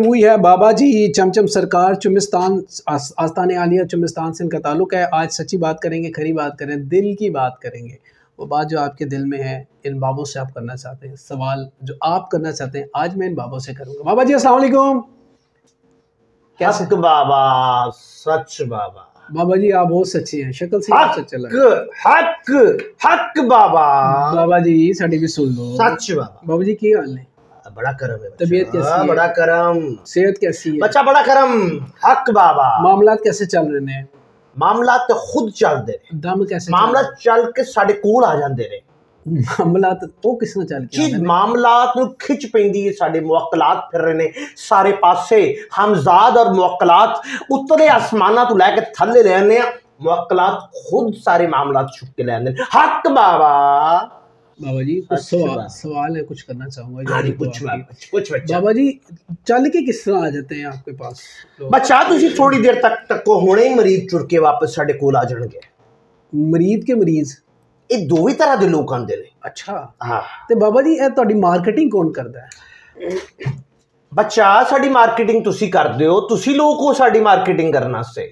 Time ہوئی ہے۔ بابا جی چمچم سرکار چمستان آس- آستان عالیہ چمستان سے ان کا تعلق ہے۔ آج سچی بات کریں گے کھری بات کریں دل کی بات کریں گے۔ وہ بات جو آپ کے دل میں ہے ان بابوں سے آپ کرنا چاہتے ہیں۔ سوال جو آپ کرنا چاہتے ہیں آج میں ان بابوں سے کروں گا۔ بابا جی السلام علیکم۔ حق بابا سچ بابا۔ بابا جی آپ بہت سچے ہیں۔ شکل سے آپ حق سچ چلا حق حق بابا۔ بابا جی ساڈی بھی سن لو۔ سچ بابا۔ بابا جی کی حال ہے؟ بڑا کرم ہے۔ طبیعت کیسی ہے؟ بڑا کرم۔ صحت کیسی ہے؟ بچہ بڑا کرم۔ حق بابا۔ معاملات کیسے چل رہے ہیں؟ معاملات تو خود چلتے رہے۔ دم کیسے چل معاملات چل کے ساڈے کول آ جاندے رہے۔ معاملات وہ کس نے چل کے چیز آنے؟ نے؟ معاملات نو کھچ پیندی ہے ساڈے موکلات پھر رہے نے۔ سارے پاسے حمزاد اور موکلات اترے آسمانہ تو لے کے تھلے رہنے ہیں موکلات خود سارے معاملات چھپ کے لے آنے حق بابا بابا جی کچھ اچھا سوال بات۔ سوال ہے کچھ کرنا چاہوں گا ہاں جی، جاری کو کچھ آپ کی۔ بات- کچھ بچہ بابا جی چل کے کس طرح آ جاتے ہیں آپ کے پاس لوگ؟ بچہ تسی تھوڑی دیر تک تک کو ہونے ہی مریض چر کے واپس ساڈے کول آ جان گے مریض کے مریض ਇਹ ਦੋਵੇਂ ਤਰ੍ਹਾਂ ਦੇ ਲੋਕ ਆਉਂਦੇ ਨੇ ਅੱਛਾ ਹਾਂ ਤੇ ਬਾਬਾ ਜੀ ਇਹ ਤੁਹਾਡੀ ਮਾਰਕੀਟਿੰਗ ਕੌਣ ਕਰਦਾ ਹੈ ਬੱਚਾ ਸਾਡੀ ਮਾਰਕੀਟਿੰਗ ਤੁਸੀਂ ਕਰਦੇ ਹੋ ਤੁਸੀਂ ਲੋਕ ਹੋ ਸਾਡੀ ਮਾਰਕੀਟਿੰਗ ਕਰਨ ਵਾਸਤੇ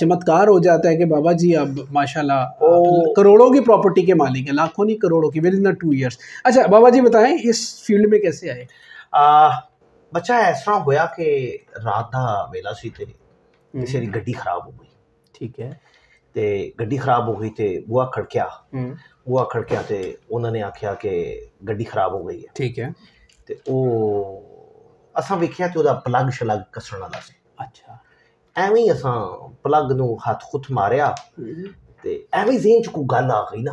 چمتکار ہو جاتا ہے کہ بابا جی اب ماشاءاللہ کروڑوں کی پراپرٹی کے مالک ہیں لاکھوں نہیں کروڑوں کی ود ان ٹو ایئرس اچھا بابا جی بتائیں اس فیلڈ میں کیسے آئے؟ بچہ ایسا ہوا کہ رات دا ویلا سی تے کسی دی گڈی خراب ہو گئی۔ ٹھیک ہے۔ تے گڈی خراب ہو گئی تے بوا کھڑکیا۔ بوا کھڑکیا تے انہوں نے آکھیا کہ گڈی خراب ہو گئی ہے۔ ٹھیک ہے۔ تے او اساں ویکھیا تے او دا پلگ شلگ کسرنا والا سی۔ اچھا۔ ਐਵੇਂ ਅਸਾਂ ਪਲੱਗ ਨੂੰ ਹੱਥ ਖੁੱਤ ਮਾਰਿਆ ਤੇ ਐਵੇਂ ਜ਼ੇਨ ਚ ਕੋਈ ਗੱਲ ਆ ਗਈ ਨਾ।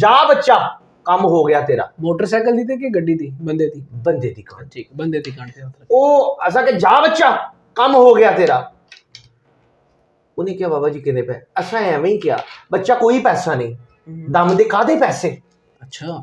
ਜਾ ਬੱਚਾ ਕੰਮ ਹੋ ਗਿਆ ਤੇਰਾ। ਮੋਟਰਸਾਈਕਲ ਦੀ ਤੇ ਕਿ ਗੱਡੀ ਦੀ? ਬੰਦੇ ਦੀ? ਬੰਦੇ ਦੀ ਕੰਡ ਠੀਕ ਬੰਦੇ ਦੀ ਕੰਡ ਤੇ ਹੱਥ ਰੱਖਿਆ। ਉਹ ਅਸਾਂ ਕਿ ਜਾ ਬੱਚਾ ਕੰਮ ਹੋ ਗਿਆ ਤੇਰਾ। ਉਹਨੇ ਕਿਹਾ ਬਾਬਾ ਜੀ ਕਿੰਨੇ ਪੈ ਅਸਾਂ ਐਵੇਂ ਹੀ ਕਿਹਾ ਬੱਚਾ ਕੋਈ ਪੈਸਾ ਨਹੀਂ। ਦਮ ਦੇ ਕਾਦੇ ਪੈਸੇ। ਅੱਛਾ।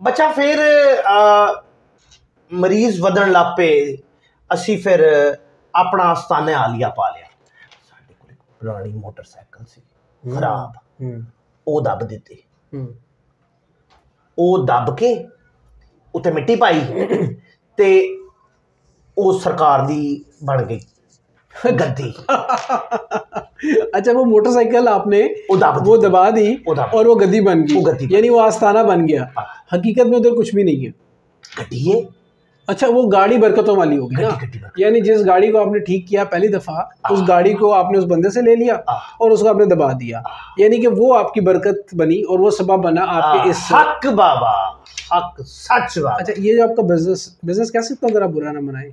ਬੱਚਾ ਫਿਰ ਮਰੀਜ਼ ਵਧਣ ਲੱਪੇ ਅਸੀਂ ਫਿਰ ਆਪਣਾ ਆਸਤਾਨੇ ਆਲੀਆ ਪਾ ਲਿਆ। ਸਾਡੇ ਕੋਲ ਇੱਕ ਪੁਰਾਣੀ ਮੋਟਰਸਾਈਕਲ ਸੀ ਖਰਾਬ। ਉਹ ਦੱਬ ਦਿੱਤੀ। ਉਹ ਦੱਬ ਕੇ ਉੱਤੇ ਮਿੱਟੀ ਪਾਈ ਤੇ ਉਹ ਸਰਕਾਰ ਦੀ ਬਣ ਗਈ। گدی۔ اچھا وہ موٹر سائیکل آپ نے وہ دبا دی اور وہ گدی بن گئی۔ یعنی وہ آستانہ بن گیا۔ ہاں۔ حقیقت میں ادھر کچھ بھی نہیں ہے۔ گڈی ہے؟ اچھا وہ گاڑی برکتوں والی ہوگی نا۔ یعنی جس گاڑی کو آپ نے ٹھیک کیا پہلی دفعہ اس گاڑی کو آپ نے اس بندے سے لے لیا اور اس کو آپ نے دبا دیا۔ یعنی کہ وہ آپ کی برکت بنی اور وہ سبب بنا آپ کے اس حق بابا۔ حق سچ بابا۔ اچھا یہ جو آپ کا بزنس بزنس کیسے اتنا ہوں ذرا برا نہ منائیں۔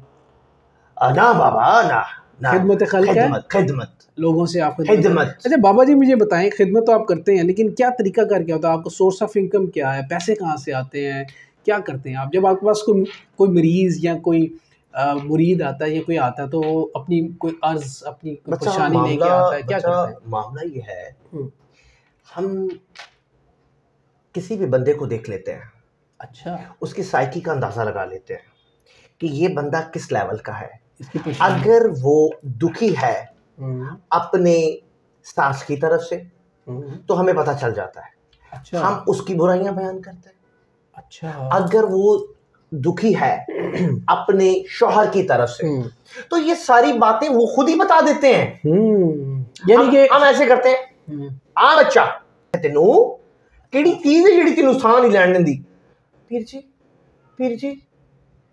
نا بابا نا نعم. خدمت خلق خدمت ہے؟ خدمت لوگوں سے آپ خدمت, خدمت. اچھا بابا جی مجھے بتائیں خدمت تو آپ کرتے ہیں لیکن کیا طریقہ کار کیا ہوتا ہے؟ آپ کو سورس آف انکم کیا ہے؟ پیسے کہاں سے آتے ہیں؟ کیا کرتے ہیں آپ؟ جب آپ کے پاس کوئی کوئی مریض یا کوئی مرید آتا ہے یا کوئی آتا ہے تو اپنی کوئی عرض اپنی کوئی پریشانی لے کے آتا ہے کیا کرتے ہیں؟ معاملہ یہ ہے ہم کسی بھی بندے کو دیکھ لیتے ہیں۔ اچھا۔ اس کی سائیکی کا اندازہ لگا لیتے ہیں کہ یہ بندہ کس لیول کا ہے۔ اگر وہ دکھی ہے اپنے ساس کی طرف سے تو ہمیں پتہ چل جاتا ہے۔ ہم اس کی برائیاں بیان کرتے ہیں۔ اگر وہ دکھی ہے اپنے شوہر کی طرف سے تو یہ ساری باتیں وہ خود ہی بتا دیتے ہیں۔ یعنی کہ ہم ایسے کرتے ہیں۔ آ بچہ تینوں کیڑی چیز ہے جڑی تینوں تھاں نہیں لینڈن دی پیر جی پیر جی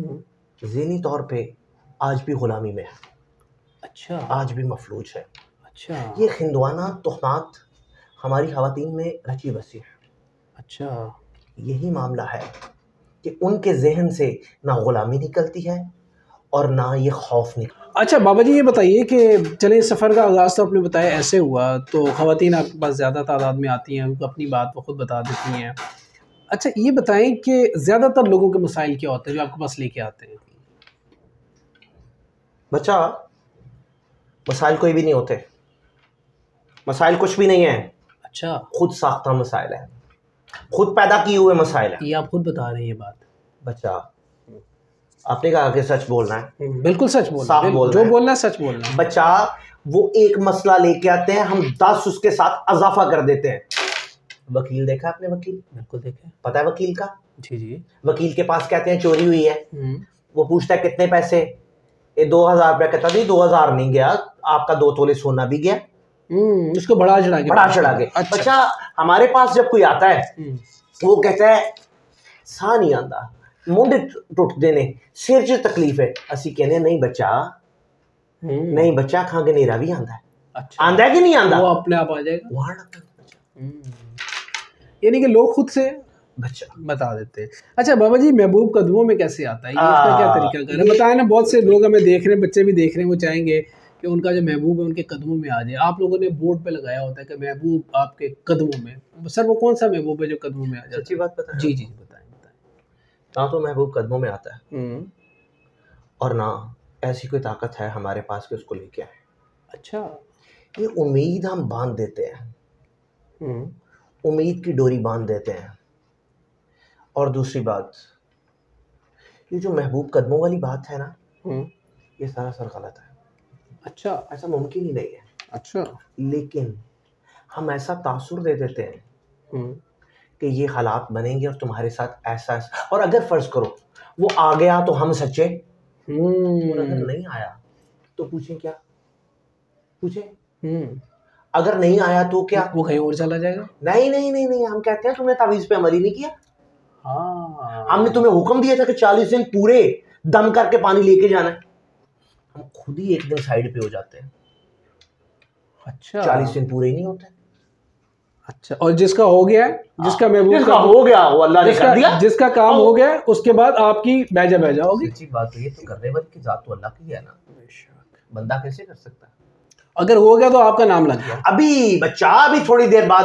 جی۔ ذہنی طور پہ آج بھی غلامی میں ہے۔ اچھا۔ آج بھی مفلوج ہے۔ اچھا۔ یہ خندوانہ تہمات ہماری خواتین میں رچی بسی ہے اچھا۔ یہی معاملہ ہے کہ ان کے ذہن سے نہ غلامی نکلتی ہے اور نہ یہ خوف نکل اچھا بابا جی یہ بتائیے کہ چلے سفر کا آغاز تو آپ نے بتایا ایسے ہوا تو خواتین آپ کے پاس زیادہ تعداد میں آتی ہیں اپنی بات بخود خود بتا دیتی ہیں۔ اچھا یہ بتائیں کہ زیادہ تر لوگوں کے مسائل کیا ہوتے ہیں جو آپ کے پاس لے کے آتے ہیں؟ بچہ مسائل کوئی بھی نہیں ہوتے۔ مسائل کچھ بھی نہیں ہیں۔ اچھا۔ خود ساختہ مسائل ہیں۔ خود پیدا کیے ہوئے مسائل ہیں۔ یہ آپ خود بتا رہے ہیں یہ بات۔ بچہ آپ نے کہا کہ سچ بولنا ہے۔ بالکل سچ بولنا ہے جو بولنا ہے سچ بولنا ہے۔ بچہ وہ ایک مسئلہ لے کے آتے ہیں ہم دس اس کے ساتھ اضافہ کر دیتے ہیں۔ وکیل دیکھا آپ نے وکیل؟ بالکل دیکھا۔ پتا ہے وکیل کا؟ جی جی۔ وکیل کے پاس کہتے ہیں چوری ہوئی ہے۔ وہ پوچھتا ہے کتنے پیسے؟ یہ دو ہزار روپیہ کہتا دو ہزار نہیں گیا۔ آپ کا دو تولے سونا بھی گیا۔ اس کو بڑا چڑھا کے بڑا چڑھا کے۔ اچھا۔, اچھا، ہمارے پاس جب کوئی آتا ہے وہ کہتا ہے سا نہیں آتا منڈ ٹوٹتے نے سر چ تکلیف ہے۔ اسی کہنے نہیں بچا۔ نہیں بچہ کھا کے نیرا بھی آندا ہے۔ اچھا۔ آندا ہے کہ نہیں آندا؟ وہ اپنے آپ آ جائے گا۔ یعنی کہ لوگ خود سے بتا دیتے ہیں۔ اچھا بابا جی محبوب قدموں میں کیسے آتا ہے؟ اس کا کیا طریقہ کار ہے بتائیں نا بہت سے لوگ ہمیں دیکھ رہے ہیں بچے بھی دیکھ رہے ہیں وہ چاہیں گے کہ ان کا جو محبوب ہے ان کے قدموں میں آ جائے۔ آپ لوگوں نے بورڈ پہ لگایا ہوتا ہے کہ محبوب آپ کے قدموں میں۔ سر وہ کون سا محبوب ہے جو قدموں میں آ جائے اچھی بات بتائیں۔ جی،, جی جی بتائیں بتائیں۔ نہ تو محبوب قدموں میں آتا ہے اور نہ ایسی کوئی طاقت ہے ہمارے پاس کہ اس کو لے کے آئے۔ اچھا۔ یہ امید ہم باندھ دیتے ہیں۔ امید کی ڈوری باندھ دیتے ہیں۔ اور دوسری بات یہ جو محبوب قدموں والی بات ہے نا یہ سارا سر غلط ہے۔ اچھا۔ ایسا ممکن ہی نہیں ہے۔ اچھا۔ لیکن ہم ایسا تاثر دے دیتے ہیں کہ یہ حالات بنیں گے اور تمہارے ساتھ ایسا ایسا۔ اور اگر فرض کرو وہ آ گیا تو ہم سچے۔ اگر نہیں آیا تو پوچھیں کیا؟ پوچھیں۔ اگر نہیں آیا تو کیا؟ وہ کہیں اور چلا جائے گا؟ نہیں نہیں نہیں ہم کہتے ہیں تم نے تعویذ پہ عمل ہی نہیں کیا۔ ہاں۔ ہم نے تمہیں حکم دیا تھا کہ چالیس دن پورے دم کر کے پانی لے کے جانا ہے۔ ہم خود ہی ایک دن سائڈ پہ ہو جاتے ہیں۔ اچھا۔ چالیس دن پورے ہی نہیں ہوتے۔ اچھا اور جس کا ہو گیا جس کا محبوب جس کا ہو گیا وہ اللہ نے کر دیا۔ جس کا کام ہو گیا اس کے بعد آپ کی بیجا بیجا ہوگی۔ اچھی بات تو یہ تو کرنے بند کی ذات تو اللہ کی ہے نا۔ بندہ کیسے کر سکتا ہے؟ اگر ہو گیا تو آپ کا نام لگ گیا۔ ابھی بچہ ابھی تھوڑی دیر بعد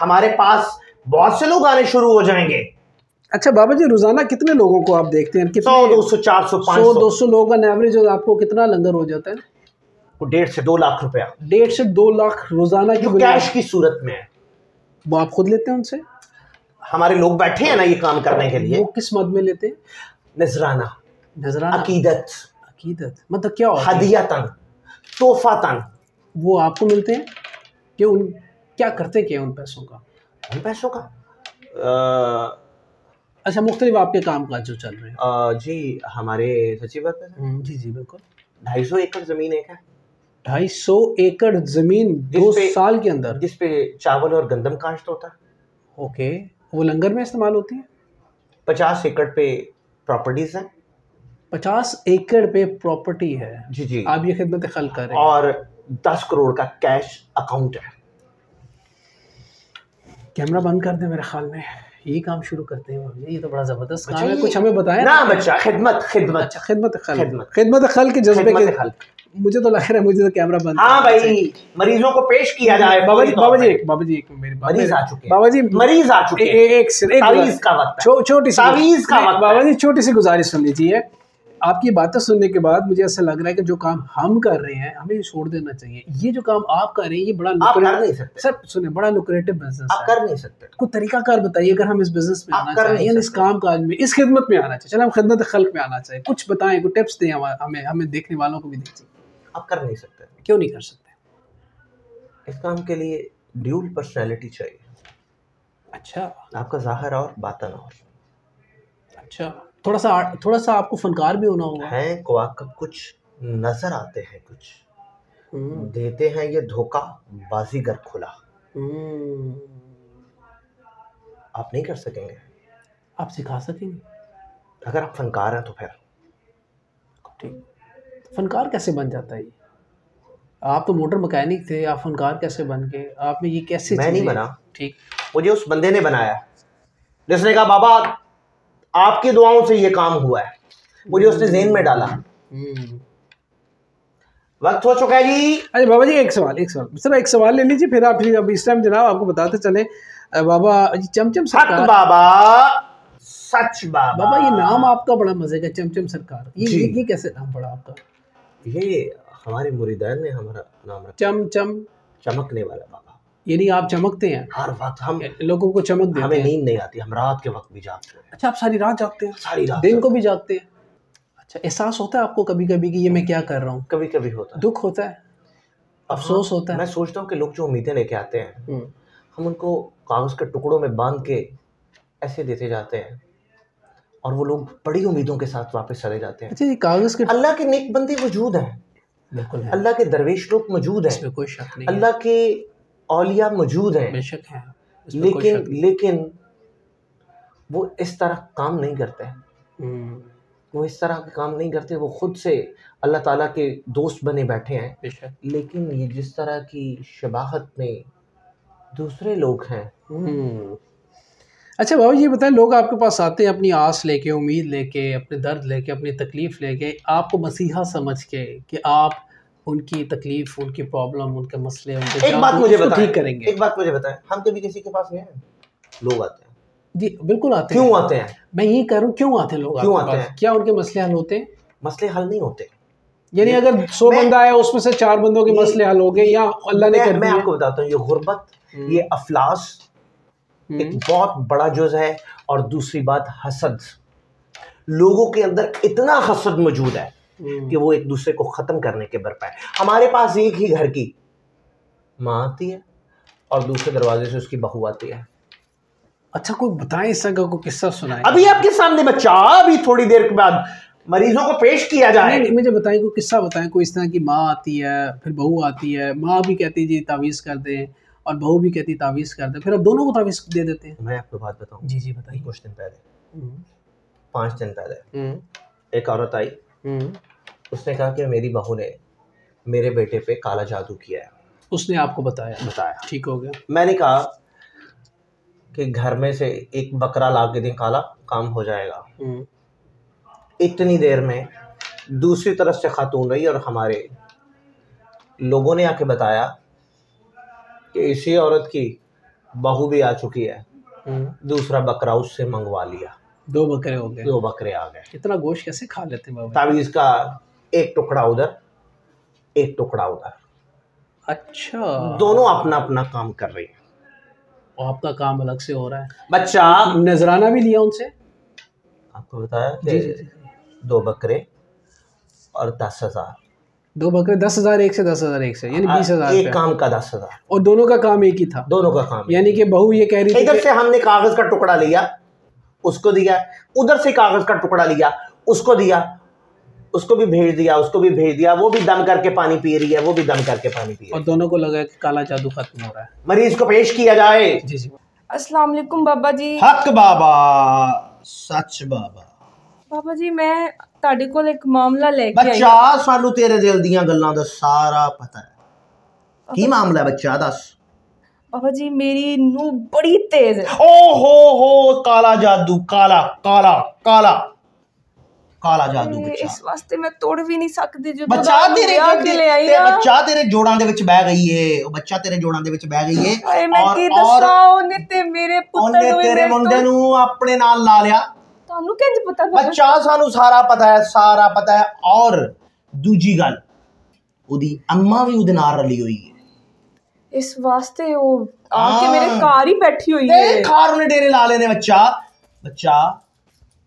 ہمارے پاس بہت سے لوگ آنے شروع ہو جائیں گے۔ اچھا بابا جی روزانہ کتنے لوگوں کو آپ دیکھتے ہیں؟ سو دو سو چار سو پانچ سو۔ دو سو لوگوں کا ایوریج آپ کو کتنا لنگر ہو جاتا ہے؟ ڈیڑھ سے دو لاکھ روپیہ۔ ڈیڑھ سے دو لاکھ روزانہ کی کیش کی صورت میں ہے۔ وہ آپ خود لیتے ہیں ان سے؟ ہمارے لوگ بیٹھے ہیں نا یہ کام کرنے کے لیے۔ وہ کس مد میں لیتے ہیں؟ نذرانہ۔ نذرانہ۔ عقیدت۔ عقیدت۔ مطلب کیا ہدیہ تن تحفہ تن۔ وہ آپ کو ملتے ہیں کہ ان کیا کرتے کیا ان پیسوں کا؟ ان پیسوں کا؟ اچھا مختلف آپ کے کام کاج جو چل رہے ہیں۔ جی ہمارے سچی بات ہے جی جی بالکل۔ ڈھائی سو ایکڑ زمین ایک ہے۔ ڈھائی سو ایکڑ زمین دو سال کے اندر۔ جس پہ چاول اور گندم کاشت ہوتا۔ ہے اوکے وہ لنگر میں استعمال ہوتی ہے پچاس ایکڑ پہ پراپرٹیز ہیں۔ پچاس ایکڑ پہ پراپرٹی ہے۔ جی جی۔ آپ یہ خدمت خلق کر رہے ہیں۔ اور دس کروڑ کا کیش اکاؤنٹ ہے۔ کیمرہ بند کر دیں میرے خیال میں۔ یہ کام شروع کرتے ہیں۔ یہ تو بڑا زبردست کام ہے۔ کچھ ہمیں بتائیں۔ نا بچہ خدمت خدمت۔ اچھا، خدمت خدمت۔ خدمت خلق کے جذبے کے مجھے تو لگ رہا ہے مجھے تو کیمرہ بند ہاں بھائی مریضوں کو پیش کیا جائے بابا جی بابا جی ایک بابا جی ایک میرے مریض جی، آ چکے بابا جی مریض آ چکے ایک ایک ایک تعویذ کا وقت چھوٹی سی تعویذ کا وقت بابا جی چھوٹی سی گزارش سن لیجیے آپ کی باتیں سننے کے بعد مجھے ایسا لگ رہا ہے کہ جو کام ہم کر رہے ہیں ہمیں یہ چھوڑ دینا چاہیے۔ یہ جو کام آپ کر رہے ہیں یہ بڑا نہیں سکتے۔ سر سنیں بڑا لوکریٹو بزنس آپ کر نہیں سکتے۔ کوئی طریقہ کار بتائیے اگر ہم اس بزنس میں آنا چاہیں یعنی اس۔ کام کاج میں اس خدمت میں آنا چاہیے چلے ہم خدمت خلق میں آنا چاہیں۔ کچھ بتائیں کوئی ٹپس دیں ہمیں ہمیں دیکھنے والوں کو بھی دیجیے۔ آپ کر نہیں سکتے۔ کیوں نہیں کر سکتے؟ اس کام کے لیے ڈیول پرسنالٹی چاہیے۔ اچھا۔ آپ کا ظاہر اور باطن اور۔ اچھا۔ تھوڑا سا تھوڑا سا آپ کو فنکار بھی ہونا ہوگا۔ ہیں کواکب کچھ نظر آتے ہیں کچھ۔ دیتے ہیں یہ دھوکا بازیگر کھلا۔ آپ نہیں کر سکیں گے؟ آپ سکھا سکیں گے۔ اگر آپ فنکار ہیں تو پھر۔ ٹھیک۔ فنکار کیسے بن جاتا ہے آپ تو موٹر مکینک تھے آپ فنکار کیسے بن گئے؟ آپ میں یہ کیسے میں نہیں بنا۔ ٹھیک۔ مجھے اس بندے نے بنایا۔ جس نے کہا بابا آپ کی دعاؤں سے یہ کام ہوا ہے۔ مجھے اس نے ذہن میں ڈالا۔ وقت ہو چکا ہے جی۔ اچھا بابا جی ایک سوال ایک سوال۔ سر ایک سوال لے لیجیے پھر آپ اب اس ٹائم جناب آپ کو بتاتے چلیں۔ بابا جی چمچم سرکار۔ بابا سچ بابا۔ بابا یہ نام آپ کا بڑا مزے کا چمچم سرکار۔ یہ جی۔ یہ- کیسے نام پڑا آپ کا؟ یہ ہمارے مریدین نے ہمارا نام رکھا۔ چم چم چمکنے والا بابا۔ یعنی آپ چمکتے ہیں۔ ہر وقت ہم لوگوں کو چمک دیتے ہمیں ہیں۔ نیند نہیں آتی ہم رات کے وقت بھی جاگتے ہیں۔ اچھا آپ ساری رات جاگتے ہیں؟ ساری رات دن کو بھی جاگتے ہیں۔ اچھا احساس ہوتا ہے آپ کو کبھی کبھی کہ یہ میں کیا کر رہا ہوں؟ کبھی کبھی ہوتا ہے۔ دکھ ہوتا ہے؟ افسوس ہوتا ہے۔ میں سوچتا ہوں کہ لوگ جو امیدیں لے کے آتے ہیں۔ ہم ان کو کاغذ کے ٹکڑوں میں باندھ کے ایسے دیتے جاتے ہیں اور وہ لوگ بڑی امیدوں کے ساتھ واپس چلے جاتے ہیں۔ اچھا یہ کاغذ کے اللہ کے نیک بندے موجود ہیں۔ بالکل اللہ کے درویش لوگ موجود اس ہیں میں کوئی شک نہیں اللہ کے اولیاء موجود ہیں۔ بے شک کوئی لیکن لیکن وہ اس طرح کام نہیں کرتے۔ ہوں، وہ اس طرح کے کام نہیں کرتے وہ خود سے اللہ تعالیٰ کے دوست بنے بیٹھے ہیں۔ لیکن یہ جس طرح کی شباہت میں دوسرے لوگ ہیں۔ اچھا بابا یہ بتائیں لوگ آپ کے پاس آتے ہیں اپنی آس لے کے امید لے کے اپنے درد لے کے اپنی تکلیف لے کے آپ کو مسیحا سمجھ کے کہ آپ ان کی تکلیف ان کی پرابلم ان کے مسئلے ان کے ایک بات مجھے بتائیں ٹھیک کریں گے۔ ایک بات مجھے بتائیں ہم کبھی کسی کے پاس گئے ہیں؟ لوگ آتے ہیں۔ جی بالکل آتے ہیں۔ کیوں آتے ہیں؟ میں یہی کہہ رہا ہوں کیوں آتے ہیں لوگ کیوں آتے ہیں؟ کیا ان کے مسئلے حل ہوتے ہیں؟ مسئلے حل نہیں ہوتے۔ یعنی اگر سو بندہ آیا اس میں سے چار بندوں کے مسئلے حل ہو گئے یا اللہ نے میں آپ کو بتاتا ہوں یہ غربت۔ یہ افلاس ایک بہت بڑا جز ہے اور دوسری بات حسد۔ لوگوں کے اندر اتنا حسد موجود ہے۔ کہ وہ ایک دوسرے کو ختم کرنے کے برپا ہے۔ ہمارے پاس ایک ہی گھر کی ماں آتی ہے اور دوسرے دروازے سے اس کی بہو آتی ہے۔ اچھا کوئی بتائیں اس کا کوئی قصہ سنائیں۔ ابھی آپ کے سامنے بچہ ابھی تھوڑی دیر کے بعد مریضوں کو پیش کیا جائے۔ نہیں مجھے بتائیں کوئی قصہ بتائیں کوئی اس طرح کی ماں آتی ہے پھر بہو آتی ہے ماں بھی کہتی جی تعویذ کر دیں اور بہو بھی کہتی ہے تعویذ کر دیں پھر اب دونوں کو تعویذ دے دیتے ہیں۔ میں آپ کو بات بتاؤں۔ جی جی بتائیے۔ کچھ دن پہلے۔ پانچ دن پہلے۔ ایک عورت آئی۔ اس نے کہا کہ میری بہو نے میرے بیٹے پہ کالا جادو کیا ہے۔ اس نے آپ کو بتایا۔ بتایا۔ ٹھیک ہو گیا۔ میں نے کہا کہ گھر میں سے ایک بکرا لا کے نکالا کام ہو جائے گا۔ اتنی دیر میں دوسری طرف سے خاتون رہی اور ہمارے لوگوں نے آ کے بتایا کہ اسی عورت کی بہو بھی آ چکی ہے۔ دوسرا بکرا اس سے منگوا لیا۔ دو بکرے ہو گئے۔ دو بکرے آ گئے۔ اتنا گوشت کیسے کھا لیتے بابا؟ تعویذ کا ایک ٹکڑا ادھر ایک ٹکڑا ادھر۔ اچھا۔ دونوں اپنا اپنا کام کر رہی ہیں۔ آپ کا کام الگ سے ہو رہا ہے۔ بچہ۔ نذرانہ بھی لیا ان سے؟ آپ کو بتایا جی کہ جی جی دو بکرے اور دس ہزار۔ دو بکرے دس ہزار ایک سے دس ہزار ایک سے یعنی بیس ہزار ایک کام کا دس ہزار۔ اور دونوں کا کام ایک ہی تھا۔ دونوں کا کام یعنی کہ بہو یہ کہہ رہی تھی ادھر سے ہم نے کاغذ کا ٹکڑا لیا۔ اس کو دیا ادھر سے کاغذ کا ٹکڑا لیا اس کو دیا اس کو بھی بھیج دیا اس کو بھی بھیج دیا وہ بھی دم کر کے پانی پی رہی ہے وہ بھی دم کر کے پانی پی رہی اور ہے دونوں کو لگا کہ کالا جادو ختم ہو رہا ہے مریض کو پیش کیا جائے جی جی السلام علیکم بابا جی حق بابا سچ بابا ਬਾਬਾ ਜੀ ਮੈਂ ਤੁਹਾਡੇ ਕੋਲ ਇੱਕ ਮਾਮਲਾ ਲੈ ਕੇ ਆਈ ਬੱਚਾ ਸਾਨੂੰ ਤੇਰੇ ਦਿਲ ਦੀਆਂ ਗੱਲਾਂ ਦਾ ਸਾਰਾ ਪਤਾ ਹੈ ਕੀ ਮਾਮਲਾ ਹੈ ਬੱਚਾ ਦੱਸ ਬਾਬਾ ਜੀ ਮੇਰੀ ਨੂੰ ਬੜੀ ਤੇਜ਼ ਹੈ। ਓ ਹੋ ਹੋ ਕਾਲਾ ਜਾਦੂ ਕਾਲਾ ਕਾਲਾ ਕਾਲਾ ਕਾਲਾ ਜਾਦੂ ਬਚਾ। ਇਸ ਵਾਸਤੇ ਮੈਂ ਤੋੜ ਵੀ ਨਹੀਂ ਸਕਦੀ ਜਦੋਂ ਬੱਚਾ ਤੇਰੇ ਕਿਲੇ ਆਈ ਤੇ ਬੱਚਾ ਤੇਰੇ ਜੋੜਾਂ ਦੇ ਵਿੱਚ ਬਹਿ ਗਈ ਏ। ਉਹ ਬੱਚਾ ਤੇਰੇ ਜੋੜਾਂ ਦੇ ਵਿੱਚ ਬਹਿ ਗਈ ਏ। ਓਏ ਉਹਨੇ ਤੇ ਮੇਰੇ ਪੁੱਤਰ ਨੂੰ ਤੇਰੇ ਮੁੰਡੇ ਨੂੰ ਆਪਣੇ ਨਾਲ ਲਾ ਲਿਆ। ਤੁਹਾਨੂੰ ਕਿੰਜ ਪਤਾ ਬੱਚਾ ਸਾਨੂੰ ਸਾਰਾ ਪਤਾ ਹੈ ਸਾਰਾ ਪਤਾ ਹੈ। ਔਰ ਦੂਜੀ ਗੱਲ ਉਹਦੀ ਅੰਮਾ ਵੀ ਉਹਦੇ ਨਾਲ ਰਲੀ ਹੋਈ ਹੈ ਇਸ ਵਾਸਤੇ ਉਹ ਆ ਕੇ। ਮੇਰੇ ਘਰ ਹੀ ਬੈਠੀ ਹੋਈ ਤੇ ਹੈ ਖਾਰ ਉਹਨੇ ਡੇਰੇ ਲਾ ਲੈਨੇ ਬੱਚਾ। ਬੱਚਾ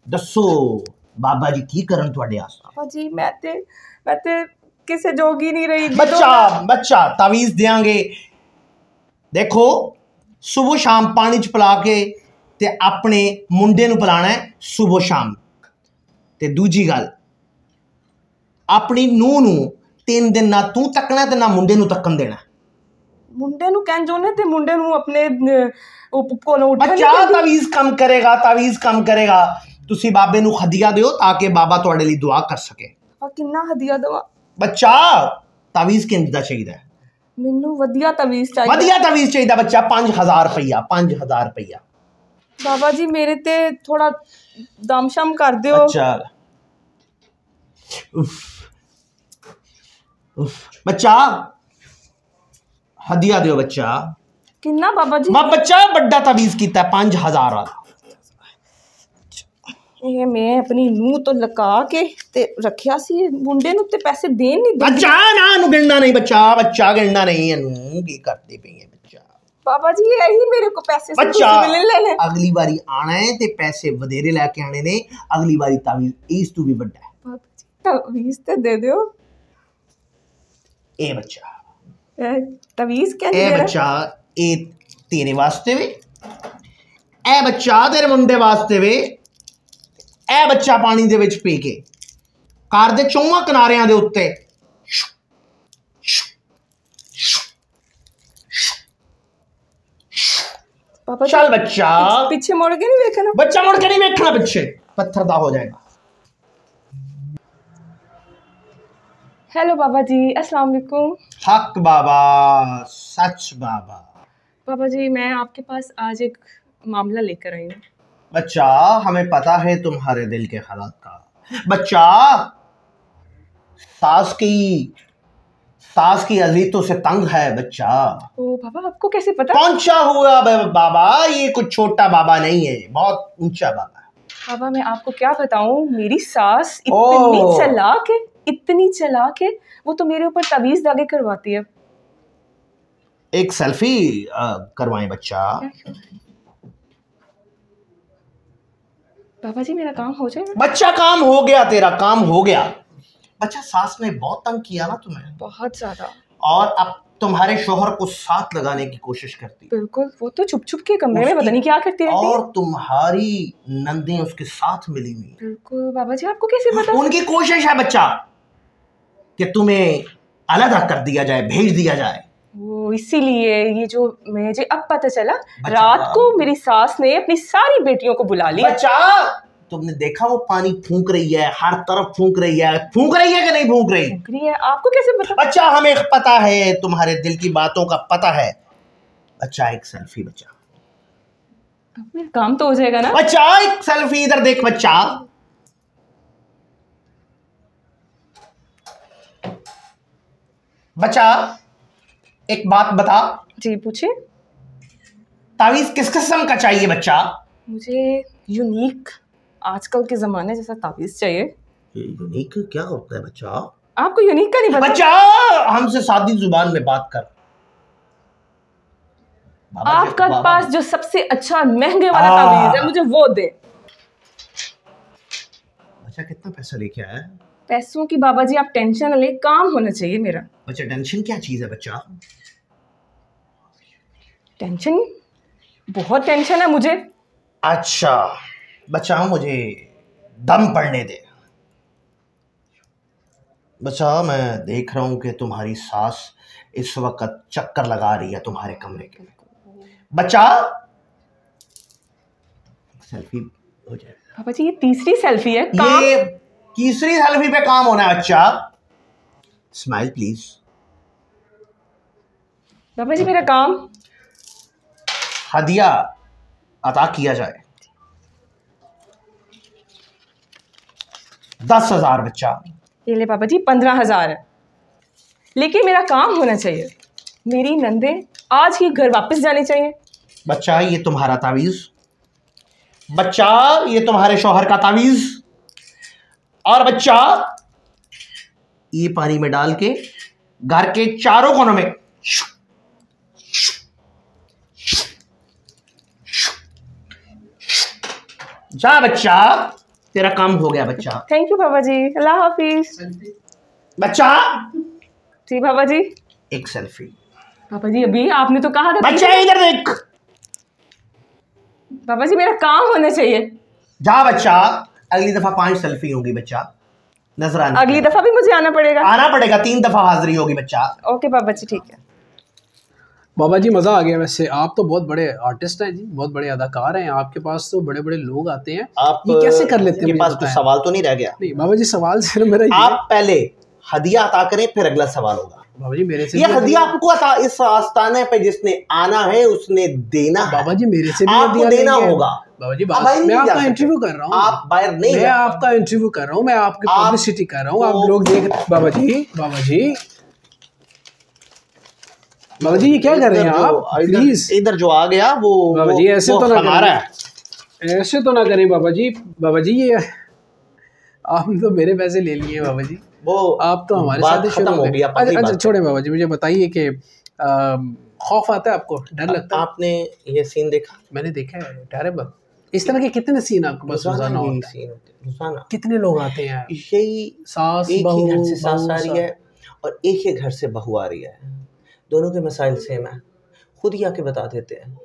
ਦੱਸੋ ਬਾਬਾ ਜੀ ਕੀ ਕਰਨ ਤੁਹਾਡੇ ਆਸਤਾ? ਬਾਬਾ ਜੀ ਮੈਂ ਤੇ ਮੈਂ ਤੇ ਕਿਸੇ ਜੋਗੀ ਨਹੀਂ ਰਹੀ ਬੱਚਾ ਬੱਚਾ ਤਾਵੀਜ਼ ਦੇਾਂਗੇ ਦੇਖੋ ਸਵੇਰ ਸ਼ਾਮ ਪਾਣੀ ਚ ਪਿਲਾ ਕੇ ਤੇ ਆਪਣੇ ਮੁੰਡੇ ਨੂੰ ਪਿਲਾਣਾ ਹੈ ਸਵੇਰ ਸ਼ਾਮ। ਤੇ ਦੂਜੀ ਗੱਲ ਆਪਣੀ ਨੂੰਹ ਨੂੰ ਤਿੰਨ ਦਿਨ ਨਾ ਤੂੰ ਤੱਕਣਾ ਤੇ ਨਾ ਮੁੰਡੇ ਨੂੰ ਤੱਕਣ ਦੇਣਾ। ਮੁੰਡੇ ਨੂੰ ਕਹਿਣ ਜੋ ਨੇ ਤੇ ਮੁੰਡੇ ਨੂੰ ਆਪਣੇ ਕੋਲੋਂ ਉੱਠਣ ਬੱਚਾ। ਤਾਵੀਜ਼ ਕੰਮ ਕਰੇਗਾ ਤਾਵੀਜ਼ ਕੰਮ ਕਰੇਗਾ। ਤੁਸੀਂ ਬਾਬੇ ਨੂੰ ਹਦੀਆ ਦਿਓ ਤਾਂ ਕਿ ਬਾਬਾ ਤੁਹਾਡੇ ਲਈ ਦੁਆ ਕਰ ਸਕੇ। ਆ ਕਿੰਨਾ ਹਦੀਆ ਦਵਾ? ਬੱਚਾ ਤਾਵੀਜ਼ ਕਿੰਜ ਦਾ ਚਾਹੀਦਾ? ਹੈ ਮੈਨੂੰ ਵਧੀਆ ਤਵੀਜ਼ ਚਾਹੀਦੀ। ਵਧੀਆ ਤਾਵੀਜ਼ ਚਾਹੀਦਾ ਬੱਚਾ 5000 ਰੁਪਈਆ 5000 ਰੁਪਈਆ। ਬਾਬਾ ਜੀ ਮੇਰੇ ਤੇ ਥੋੜਾ ਦਮਸ਼ਮ ਕਰ ਦਿਓ। ਅੱਛਾ ਉਫ ਉਫ ਬੱਚਾ ਹਦੀਆ ਦਿਓ ਬੱਚਾ। ਕਿੰਨਾ ਬਾਬਾ ਜੀ? ਮੈਂ ਬੱਚਾ ਵੱਡਾ ਤਾਵੀਜ਼ ਕੀਤਾ 5000 ਵਾਲਾ। ਇਹ ਮੈਂ ਆਪਣੀ ਨੂੰਹ ਤੋਂ ਲਗਾ ਕੇ ਤੇ ਰੱਖਿਆ ਸੀ ਮੁੰਡੇ ਨੂੰ ਤੇ ਪੈਸੇ ਦੇਣ ਨਹੀਂ ਬੱਚਾ ਨਾ ਨੂੰ ਗਿਣਨਾ ਨਹੀਂ ਬੱਚਾ ਬੱਚਾ ਗਿਣਨਾ ਨਹੀਂ ਇਹਨੂੰ ਕੀ ਕਰਦੀ ਪਈ ਹੈ ਬੱਚਾ। ਬਾਬਾ ਜੀ ਇਹੀ ਮੇਰੇ ਕੋ ਪੈਸੇ ਸੀ ਬੱਚਾ ਤੁਸੀਂ ਲੈ ਲੈਣੇ। ਅਗਲੀ ਵਾਰੀ ਆਣਾ ਹੈ ਤੇ ਪੈਸੇ ਵਧੇਰੇ ਲੈ ਕੇ ਆਣੇ ਨੇ ਅਗਲੀ ਵਾਰੀ ਤਾਵੀਜ਼ ਇਸ ਤੋਂ ਵੀ ਵੱਡਾ ਹੈ। ਬਾਬਾ ਜੀ ਤਵੀਜ਼ ਤੇ ਦੇ ਦਿਓ। ਇਹ ਬੱਚਾ। تویز کیا اے بچہ اے تیرے واسطے وے اے بچہ تیرے منڈے واسطے وے اے بچہ پانی دے وچ پی کے کار دے چوہاں کناریاں دے اتے چل بچہ پیچھے مڑ کے نہیں ویکھنا بچہ مڑ کے نہیں ویکھنا پیچھے پتھر دا ہو جائے گا ہیلو بابا جی السلام علیکم حق بابا سچ بابا۔ بابا جی میں آپ کے پاس آج ایک معاملہ لے کر آئی ہوں۔ بچہ ہمیں پتا ہے تمہارے دل کے حالات کا۔ بچہ ساس کی ساس کی عزیتوں سے تنگ ہے بچہ۔ او بابا آپ کو کیسے پتا پہنچا ہوا بابا یہ کچھ چھوٹا بابا نہیں ہے بہت اونچا بابا بابا میں آپ کو کیا بتاؤں؟ میری ساس اتنی چلاک ہے۔ اتنی چلا کے وہ تو میرے اوپر تویز داغے کرواتی ہے۔ ایک سیلفی کروائیں بچہ۔ بابا جی میرا کام ہو جائے بچہ کام ہو گیا تیرا کام ہو گیا۔ بچہ ساس نے بہت تنگ کیا نا تمہیں۔ بہت زیادہ۔ اور اب تمہارے شوہر کو ساتھ لگانے کی کوشش کرتی۔ بالکل وہ تو چھپ چھپ کے کمرے میں بدنی کیا کرتی رہتی۔ اور تمہاری نندیں اس کے ساتھ ملی ہوئی۔ بالکل بابا جی آپ کو کیسے پتا ان کی کوشش ہے بچہ۔ کہ تمہیں علیحدہ کر دیا جائے بھیج دیا جائے۔ اسی لیے یہ جو مجھے اب پتہ چلا رات کو میری ساس نے اپنی ساری بیٹیوں کو بلا لیا۔ بچا تم نے دیکھا وہ پانی پھونک رہی ہے ہر طرف پھونک رہی ہے۔ پھونک رہی ہے کہ نہیں پھونک رہی؟ پھونک رہی ہے۔ آپ کو کیسے پتا اچھا ہمیں پتہ ہے تمہارے دل کی باتوں کا پتہ ہے۔ اچھا ایک سیلفی بچا کام تو ہو جائے گا نا؟ بچا ایک سیلفی ادھر دیکھ بچا بچا ایک بات بتا۔ جی پوچھے تعویذ کس قسم کا چاہیے بچا مجھے یونیک آج کل کے زمانے جیسا تعویذ چاہیے۔ یونیک کیا ہوتا ہے بچا آپ کو یونیک کا نہیں پتا؟ بچہ ہم سے سادی زبان میں بات کر۔ جی، آپ کا پاس جو سب سے اچھا مہنگے والا ہاں۔ تعویذ ہے مجھے وہ دے۔ بچہ کتنا پیسہ لے کے آیا ہے؟ پیسوں کی بابا جی آپ ٹینشن نہ لیں کام ہونا چاہیے میرا۔ بچہ ٹینشن کیا چیز ہے بچہ؟ ٹینشن؟ بہت ٹینشن ہے مجھے۔ اچھا بچہ مجھے دم پڑنے دے۔ بچہ میں دیکھ رہا ہوں کہ تمہاری ساس اس وقت چکر لگا رہی ہے تمہارے کمرے کے۔ بچہ سیلفی ہو جائے۔ بابا جی یہ تیسری سیلفی ہے۔ یہ تیسری حلفی پہ کام ہونا ہے اچھا۔ Smile please. بابا جی میرا کام۔ ہدیہ عطا کیا جائے۔ دس ہزار بچہ۔ یہ لے پاپا جی پندرہ ہزار۔ ہے لیکن میرا کام ہونا چاہیے۔ میری نندے آج ہی گھر واپس جانے چاہیے۔ بچہ یہ تمہارا تعویذ۔ بچہ یہ تمہارے شوہر کا تعویذ۔ اور بچہ یہ پانی میں ڈال کے گھر کے چاروں کونوں میں جا بچہ تیرا کام ہو گیا بچہ۔ تھینک یو بابا جی اللہ حافظ۔ بچہ جی بابا جی۔ ایک سیلفی۔ بابا جی ابھی آپ نے تو کہا تھا بچہ ادھر دیکھ۔ بابا جی میرا کام ہونا چاہیے۔ جا بچہ۔ اگلی دفعہ پانچ سیلفی ہوگی بچہ نظر آنا اگلی دفعہ بھی مجھے آنا پڑے گا؟ آنا پڑے گا تین دفعہ حاضری ہوگی بچہ۔ اوکے بابا جی ٹھیک ہے۔ بابا جی مزہ آ گیا ویسے۔ آپ تو بہت بڑے آرٹسٹ ہیں جی بہت بڑے اداکار ہیں۔ آپ کے پاس تو بڑے بڑے لوگ آتے ہیں۔ آپ یہ کیسے کر لیتے ہیں؟ پاس سوال تو نہیں رہ گیا؟ نہیں بابا جی سوال صرف میرا آپ پہلے ہدیہ عطا کریں پھر اگلا سوال ہوگا۔ بابا جی میرے سے یہ ہدیہ آپ کو اس آستانے پہ جس نے آنا ہے اس نے دینا ہے۔ بابا جی میرے سے بھی آپ کو دینا ہوگا۔ بابا جی میں آپ کا انٹرویو کر رہا ہوں۔ آپ باہر نہیں میں آپ کا انٹرویو کر رہا ہوں۔ میں آپ کی پبلسٹی کر رہا ہوں۔ آپ لوگ دیکھ بابا جی بابا جی۔ بابا جی یہ کیا کر رہے ہیں آپ؟ پلیز ادھر جو آ گیا وہ بابا جی ایسے تو نہ کریں۔ ایسے تو نہ کریں بابا جی۔ بابا جی یہ آپ نے تو میرے پیسے لے لیے بابا جی۔ آپ تو ہمارے ساتھ ختم ہو گیا بابا جی مجھے بتائیے کہ خوف آتا ہے آپ کو؟ ڈر لگتا ہے؟ آپ نے یہ سین دیکھا؟ میں نے دیکھا ہے ڈر ہے اس طرح کے کتنے سین آپ روزانہ ہوتے ہیں کتنے لوگ آتے ہیں؟ یہی ساس بہو ایک ہی گھر سے ساس آ رہی ہے اور ایک ہی گھر سے بہو آ رہی ہے۔ دونوں کے مسائل سیم ہیں۔ خود ہی آ کے بتا دیتے ہیں۔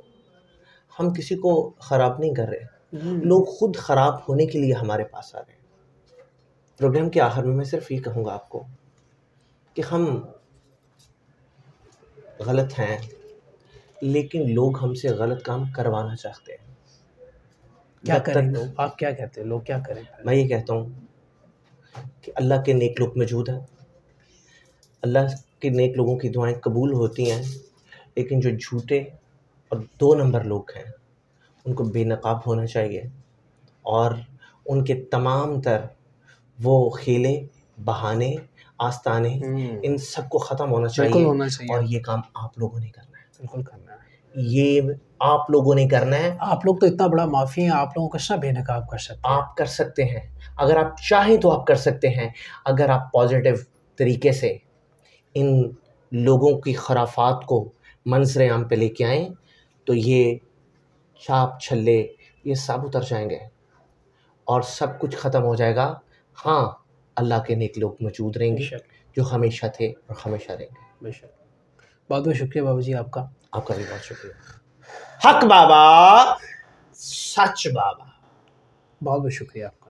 ہم کسی کو خراب نہیں کر رہے۔ لوگ خود خراب ہونے کے لیے ہمارے پاس آ رہے ہیں۔ پروگرام کے آخر میں میں صرف یہ کہوں گا آپ کو کہ ہم غلط ہیں لیکن لوگ ہم سے غلط کام کروانا چاہتے ہیں۔ کیا کریں؟ لوگ۔ آپ کیا کہتے ہیں؟ لوگ کیا کریں؟ میں یہ کہتا ہوں کہ اللہ کے نیک لوگ موجود ہیں۔ اللہ کے نیک لوگوں کی دعائیں قبول ہوتی ہیں لیکن جو جھوٹے اور دو نمبر لوگ ہیں ان کو بے نقاب ہونا چاہیے اور ان کے تمام تر وہ کھیلیں بہانے آستانے ان سب کو ختم ہونا چاہیے اور یہ کام آپ لوگوں نے کرنا ہے۔ بالکل کرنا ہے۔ یہ آپ لوگوں نے کرنا ہے۔ آپ لوگ تو اتنا بڑا معافی ہے آپ لوگوں کا بے نقاب کر سکتے آپ کر سکتے ہیں۔ اگر آپ چاہیں تو آپ کر سکتے ہیں۔ اگر آپ پازیٹیو طریقے سے ان لوگوں کی خرافات کو منظر عام پہ لے کے آئیں تو یہ چھاپ چھلے یہ سب اتر جائیں گے۔ اور سب کچھ ختم ہو جائے گا۔ ہاں اللہ کے نیک لوگ موجود رہیں گے جو ہمیشہ تھے اور ہمیشہ رہیں گے۔ بے شک۔ بہت بہت شکریہ بابا جی آپ کا۔ آپ کا بھی بہت شکریہ۔ حق بابا سچ بابا۔ بہت بہت شکریہ آپ کا۔